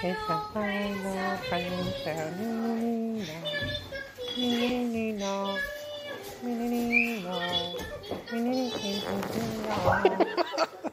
It's a final princess. Nina, Nina, Nina, Nina, Nina, Nina.